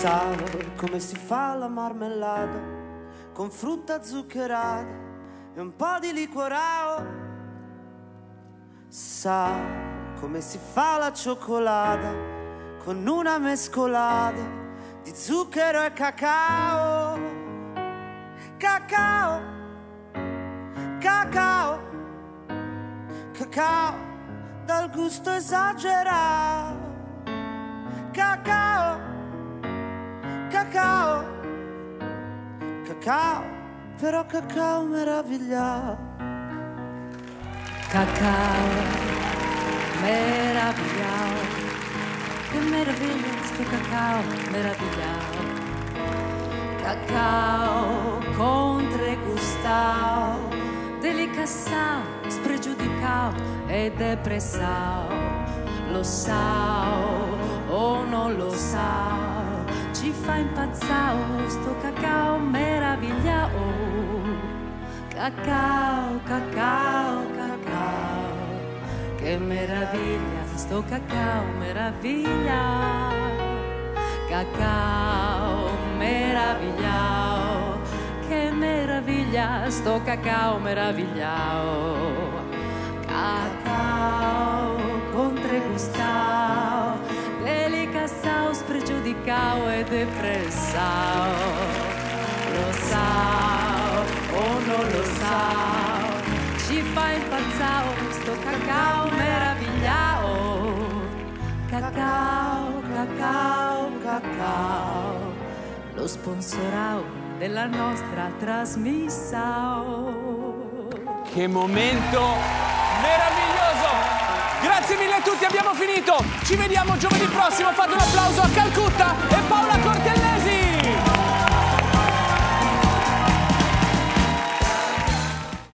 Sa come si fa la marmellata con frutta zuccherata e un po' di liquorao. Sa come si fa la cioccolata con una mescolata di zucchero e cacao. Cacao, cacao, cacao dal gusto esagerato. Cacao, però cacao meravigliato. Cacao, meravigliao, che meraviglia sto cacao meravigliao. Cacao contregustao, delicassao, spregiudicao e depressao. Lo sao o non lo sao ci fa impazzare sto cacao meravigliao. Cacao, cacao, cacao, che meraviglia sto cacao meraviglia. Cacao meravigliao, che meraviglia sto cacao meravigliao. Cacao con tre gustao, delicassao spregiudicao e depressao. Lo ci fa impazzao sto cacao meravigliao. Cacao, cacao, cacao, lo sponsorao della nostra trasmissao. Che momento meraviglioso! Grazie mille a tutti, abbiamo finito. Ci vediamo giovedì prossimo. Fate un applauso a Calcutta.